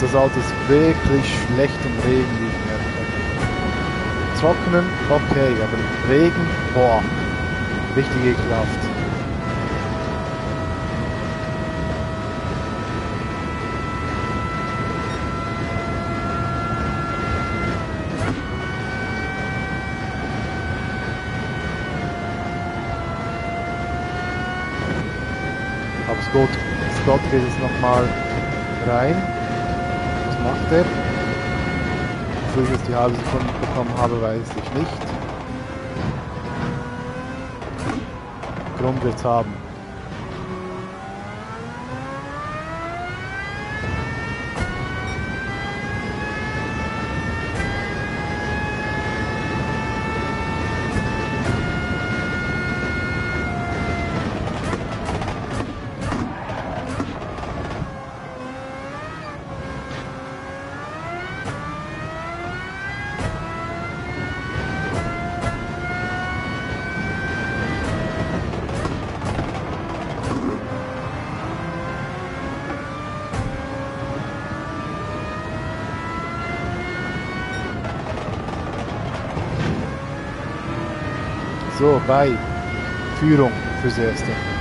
das Auto ist wirklich schlecht im Regen, wie. Trocknen, okay, aber im Regen, boah, richtig ekelhaft. Aber Scott, Scott geht jetzt nochmal rein. Macht er? Wofür ich jetzt die halbe Sekunde bekommen habe, weiß ich nicht. Grund wird's haben. So, bei Führung fürs Erste.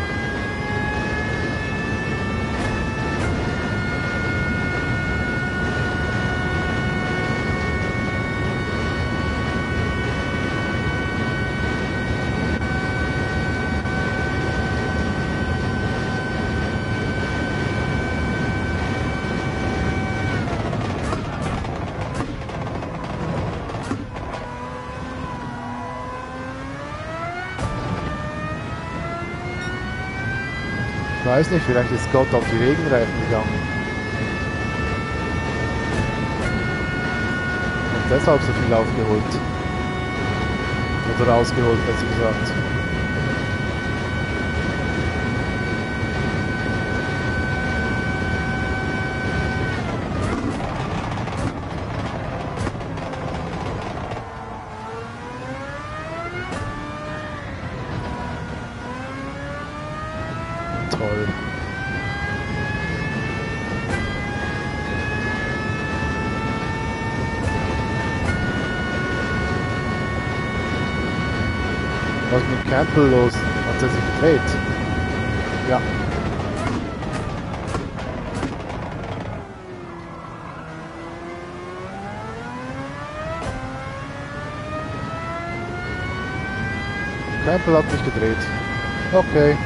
Weiß nicht, vielleicht ist Gott auf die Regenreifen gegangen. Und deshalb so viel aufgeholt. Oder rausgeholt, besser gesagt. Toll. Was Campbell los? Hat er sich gedreht? Ja. Campbell hat sich gedreht. Okay.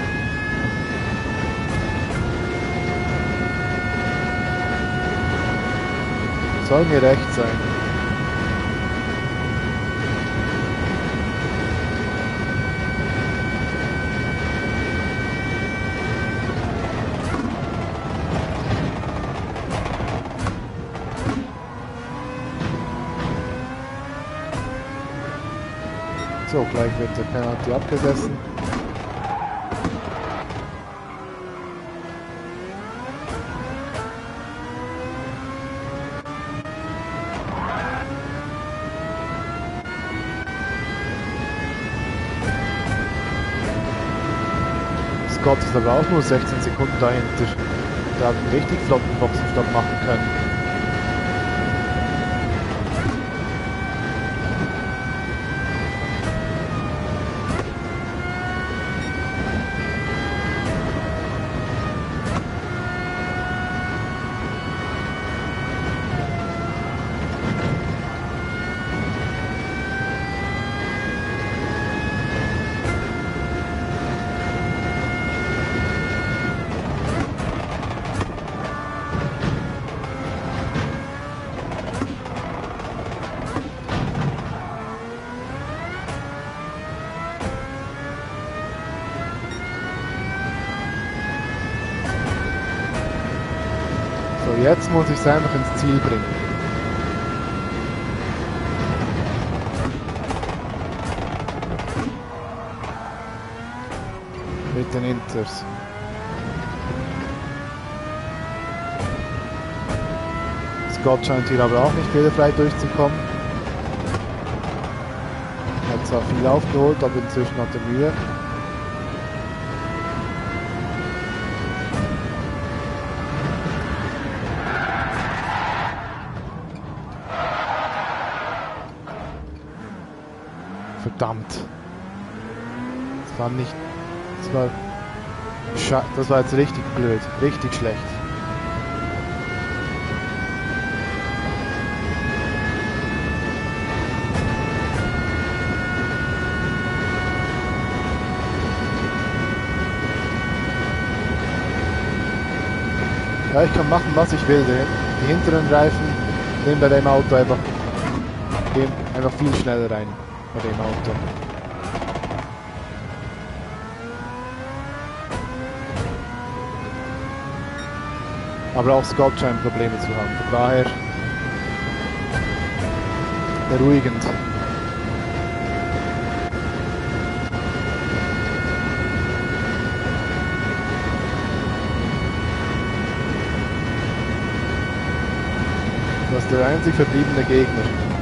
Soll mir recht sein. Gleich wird der Penalty abgesessen. Scott ist aber auch nur 16 Sekunden dahinter. Da hat einen richtig flotten Boxenstopp machen können. Muss ich es einfach ins Ziel bringen. Mit den Inters. Scott scheint hier aber auch nicht fehlerfrei durchzukommen. Hat zwar viel aufgeholt, aber inzwischen hat er Mühe. Verdammt. Das war nicht... Das war... Sche das war jetzt richtig blöd. Richtig schlecht. Ja, ich kann machen, was ich will. Die hinteren Reifen nehmen bei dem Auto einfach, gehen einfach viel schneller rein. Bei dem Auto. Aber auch Scott scheint Probleme zu haben. Von daher beruhigend. Das ist der einzig verbliebene Gegner.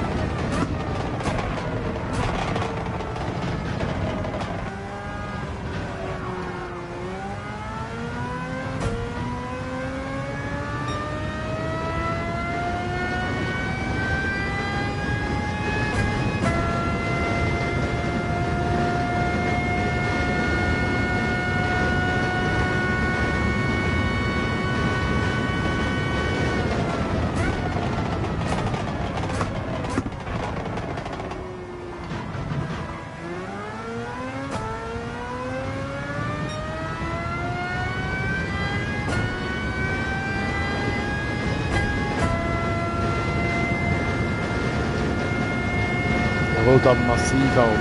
Aber massiv auf.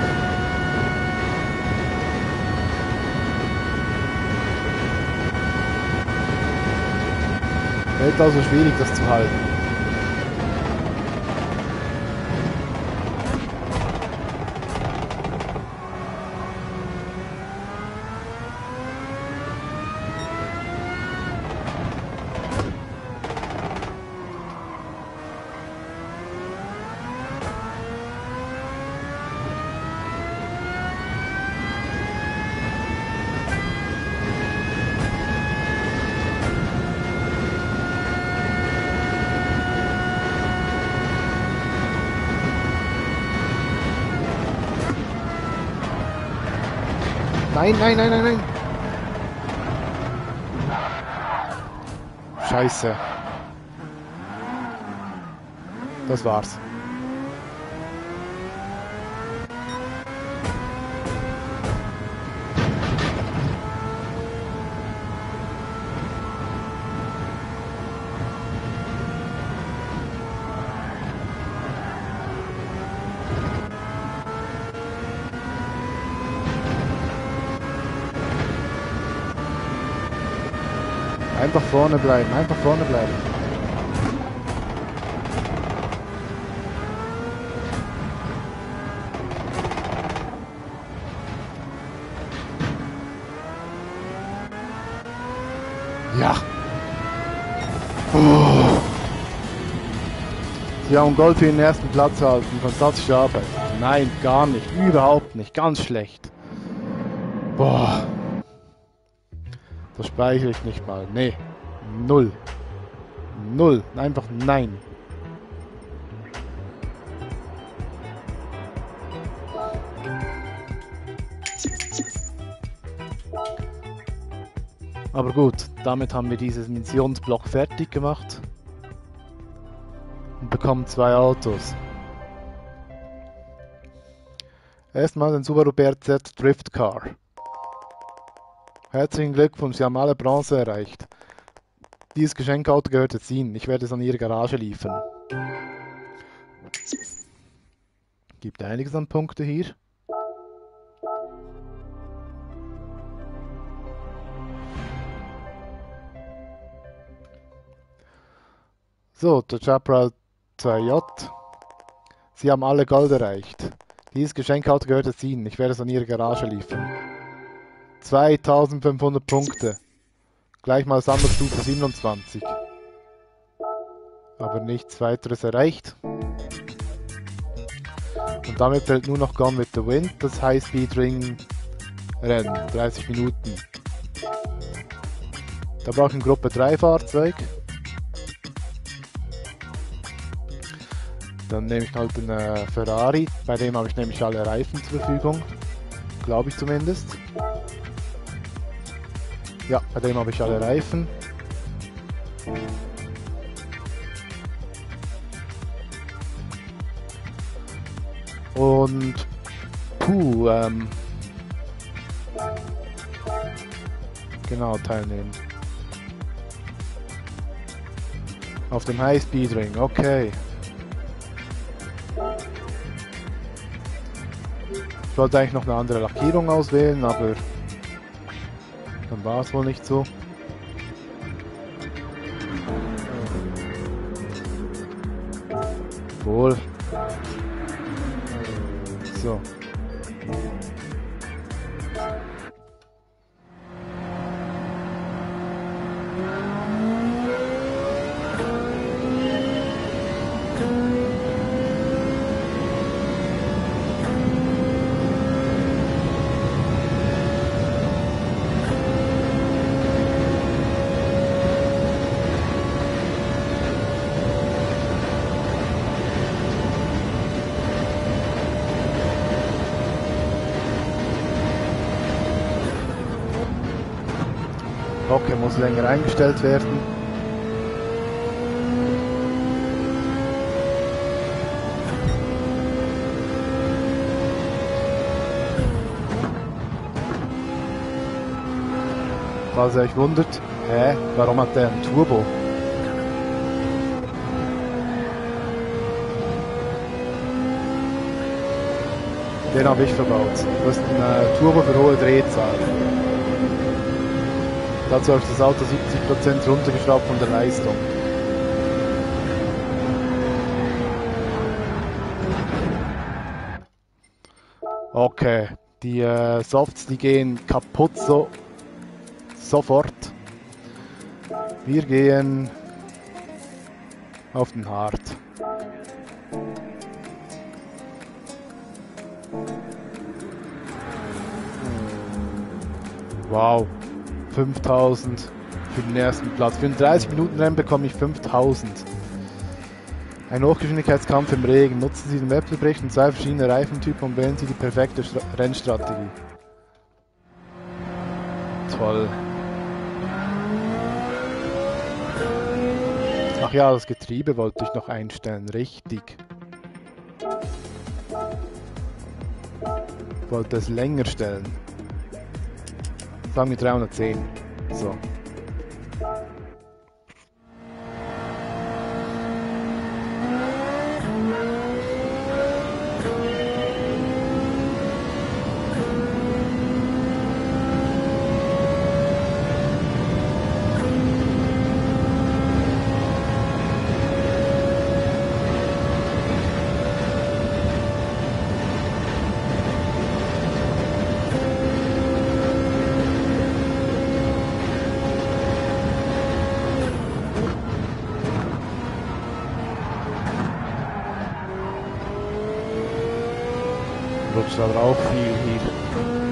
Wird also schwierig, das zu halten. Nein, nein, nein, nein, nein. Scheiße. Das war's. Einfach vorne bleiben, einfach vorne bleiben. Ja. Oh. Sie haben Gold für den ersten Platz halten. Fantastische Arbeit. Nein, gar nicht. Überhaupt nicht. Ganz schlecht. Boah. Das speichere ich nicht mal. Nee. Null. Null. Einfach nein. Aber gut, damit haben wir diesen Missionsblock fertig gemacht. Und bekommen zwei Autos. Erstmal den Subaru BRZ Drift Car. Herzlichen Glückwunsch, Sie haben alle Bronze erreicht. Dieses Geschenkauto gehört jetzt Ihnen. Ich werde es an Ihre Garage liefern. Gibt einiges an Punkte hier. So, der Chaparral 2J. Sie haben alle Gold erreicht. Dieses Geschenkauto gehört jetzt Ihnen. Ich werde es an Ihre Garage liefern. 2500 Punkte. Gleich mal Sammlerstufe 27. Aber nichts weiteres erreicht. Und damit fällt nur noch Gone with the Wind, das High Speed Ring Rennen, 30 Minuten. Da brauche ich ein Gruppe 3 Fahrzeug. Dann nehme ich halt äh, Ferrari, bei dem habe ich nämlich alle Reifen zur Verfügung. Glaube ich zumindest. Ja, bei dem habe ich alle Reifen. Und puh, ähm, genau, teilnehmen. Auf dem High-Speed-Ring, okay. Ich wollte eigentlich noch eine andere Lackierung auswählen, aber dann war es wohl nicht so. Wohl. So. Muss länger eingestellt werden. Falls ihr euch wundert, hä, warum hat der ein Turbo? Den habe ich verbaut. Das ist ein äh, Turbo für hohe Drehzahl. Dazu habe ich das Auto 70% runtergeschraubt von der Leistung. Okay, die äh, Softs, die gehen kaputt so sofort. Wir gehen auf den Hard. Wow. 5000 für den ersten Platz. Für einen 30 Minuten Rennen bekomme ich 5000. Ein Hochgeschwindigkeitskampf im Regen. Nutzen Sie den Wechselbericht und zwei verschiedene Reifentypen und wählen Sie die perfekte Stra Rennstrategie. Toll. Ach ja, das Getriebe wollte ich noch einstellen. Richtig. Ich wollte es länger stellen. Sagen wir 310. So. Rutscht aber auch viel hier.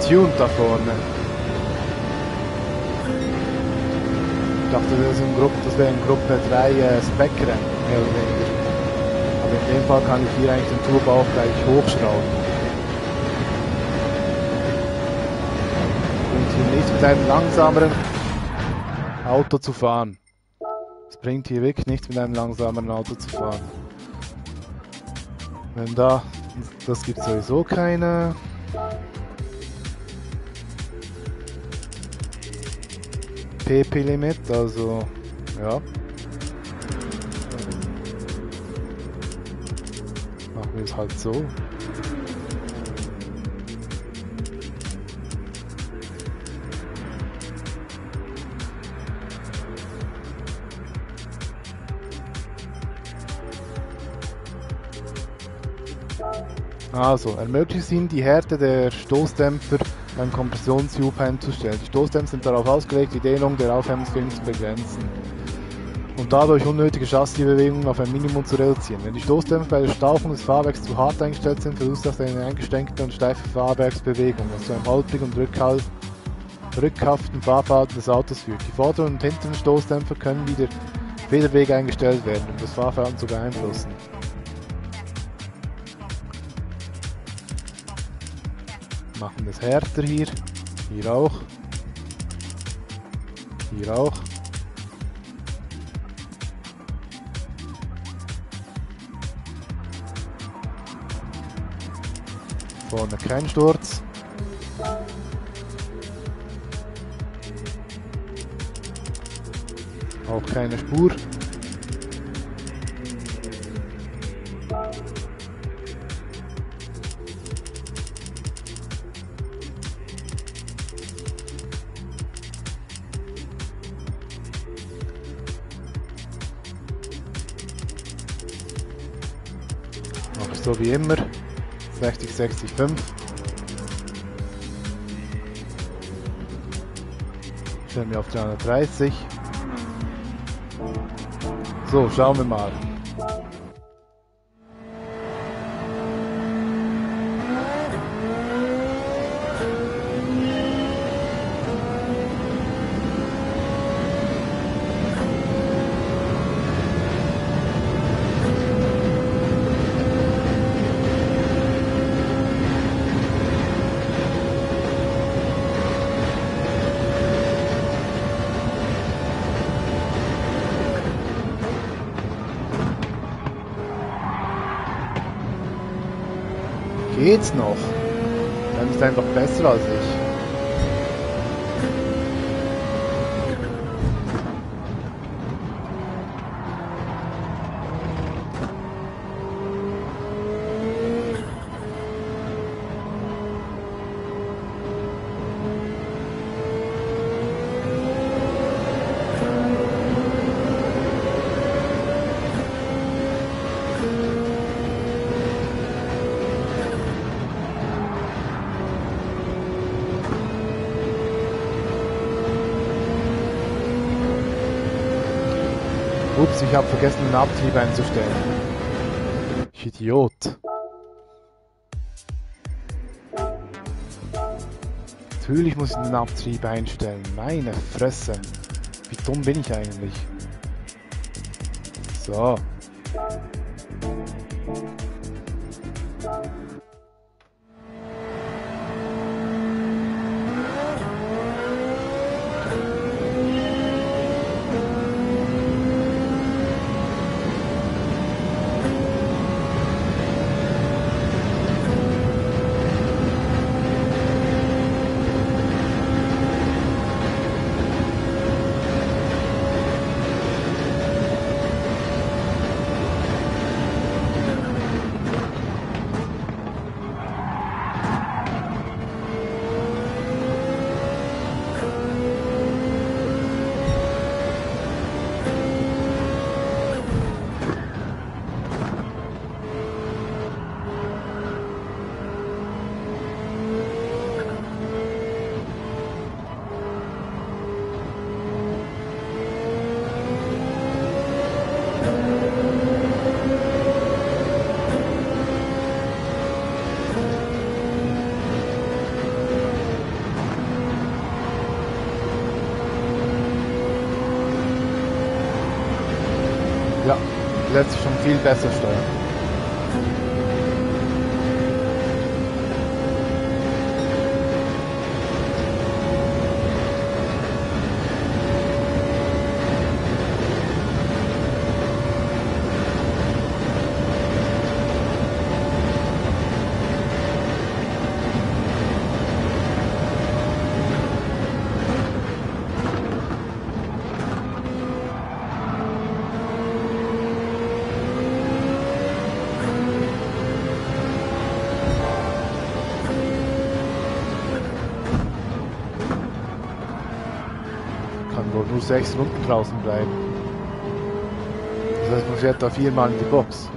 Getuned da vorne. Ich dachte, das, ist ein Gruppe, das wäre ein Gruppe 3 äh, Spec-Rennen, mehr oder weniger. Aber in dem Fall kann ich hier eigentlich den Turbo auch gleich hochschrauben. Und hier nicht mit einem langsameren Auto zu fahren. Es bringt hier wirklich nichts mit einem langsameren Auto zu fahren. Wenn da, das gibt sowieso keine. FDP-Limit, also ja. Machen wir es halt so. Also, ermöglicht ihnen die Härte der Stoßdämpfer beim Kompressionshub einzustellen. Die Stoßdämpfer sind darauf ausgelegt, die Dehnung der Aufhebungsfilme zu begrenzen und dadurch unnötige Chassisbewegungen auf ein Minimum zu reduzieren. Wenn die Stoßdämpfer bei der Stauchung des Fahrwerks zu hart eingestellt sind, verursacht das eine eingestenkte und steife Fahrwerksbewegung, was zu einem holprigen und rückhalt, rückhaften Fahrverhalten des Autos führt. Die vorderen und hinteren Stoßdämpfer können wieder Federweg eingestellt werden, um das Fahrverhalten zu beeinflussen. Machen das härter hier. Hier auch. Hier auch. Vorne kein Sturz. Auch keine Spur. So wie immer. 60, 60, 5. Stellen wir auf 330. So, schauen wir mal. Geht's noch? Dann ist einfach besser als ich. Ups, ich habe vergessen den Abtrieb einzustellen. Ich Idiot. Natürlich muss ich den Abtrieb einstellen. Meine Fresse. Wie dumm bin ich eigentlich? So. Viel besser steuern. sechs Runden draußen bleiben. Das heißt, man fährt da viermal in die Box.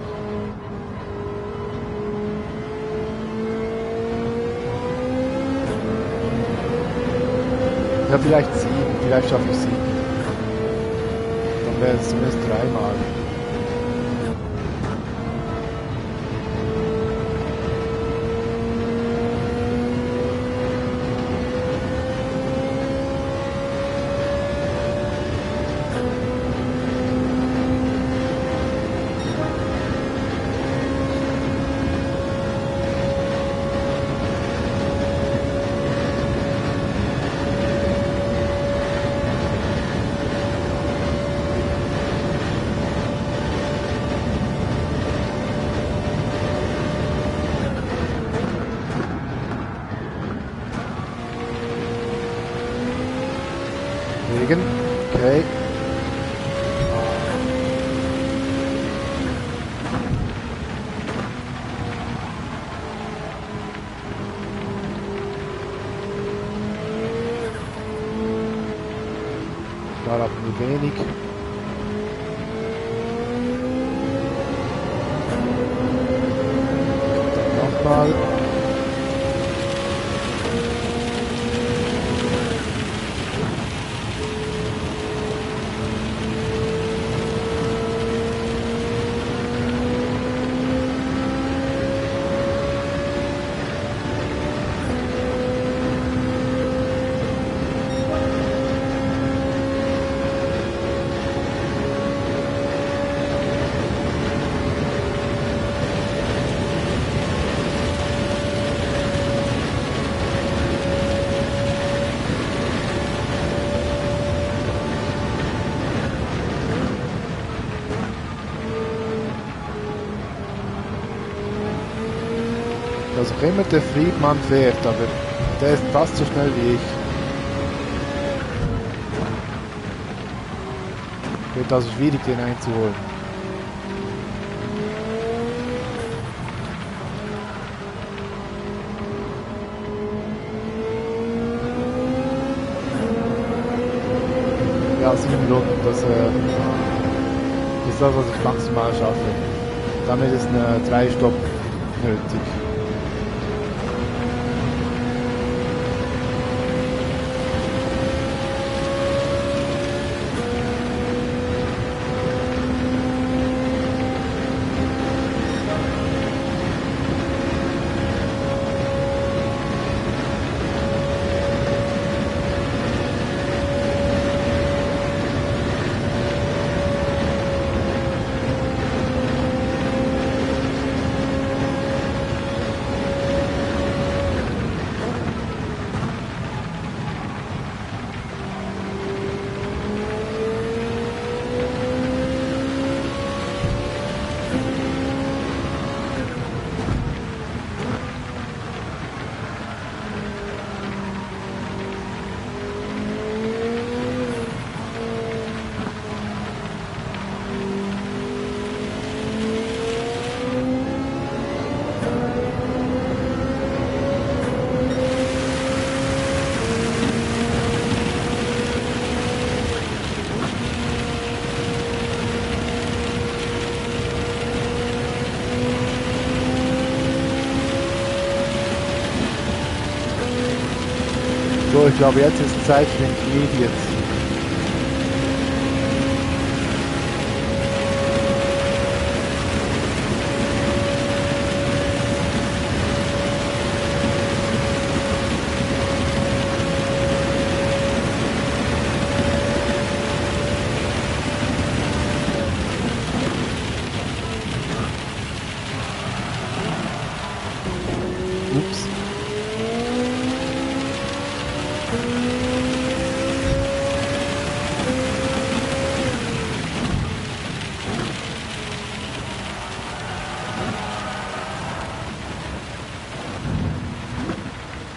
Ja, vielleicht sieben, vielleicht schaffe ich sieben. Dann wäre es zumindest dreimal. Wenig. Dann nochmal. Immer der Friedmann fährt, aber der ist fast so schnell wie ich. Wird also schwierig, den einzuholen. Ja, sieben Minuten, das äh, ist das, was ich maximal schaffe. Damit ist eine 3 Stopp nötig. So, ich glaube, jetzt ist Zeit für den Canadiens. Ups.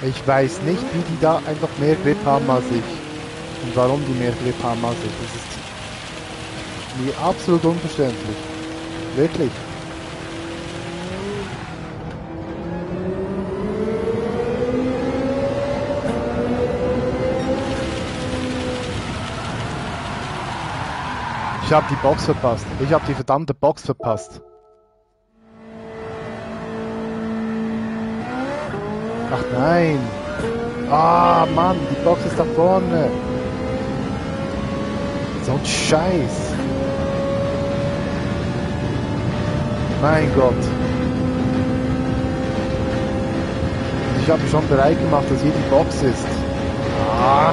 Ich weiß nicht, wie die da einfach mehr Grip haben als ich. Und warum die mehr Grip haben als ich. Das ist mir absolut unverständlich. Wirklich. Ich habe die Box verpasst. Ich habe die verdammte Box verpasst. Ach nein. Ah, Mann, die Box ist da vorne. So ein Scheiß. Mein Gott. Ich habe schon bereit gemacht, dass hier die Box ist. Ah.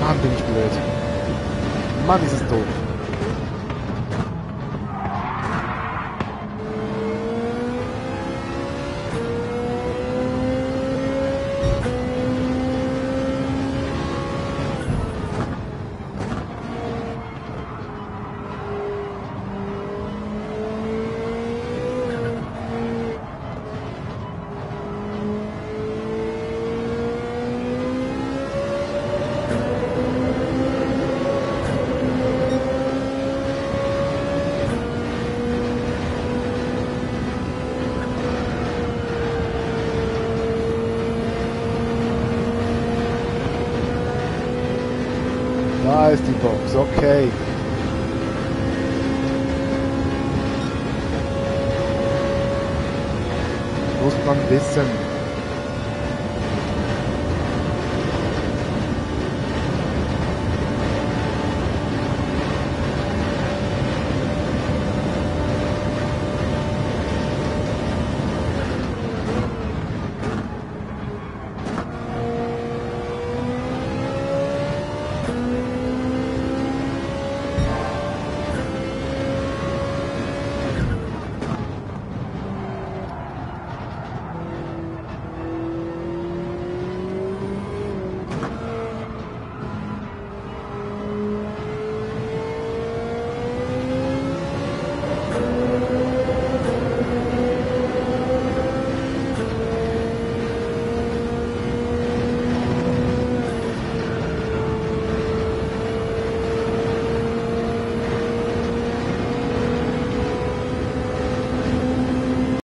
Mann, bin ich blöd. Mann, ist es doof. Ist die Box, okay.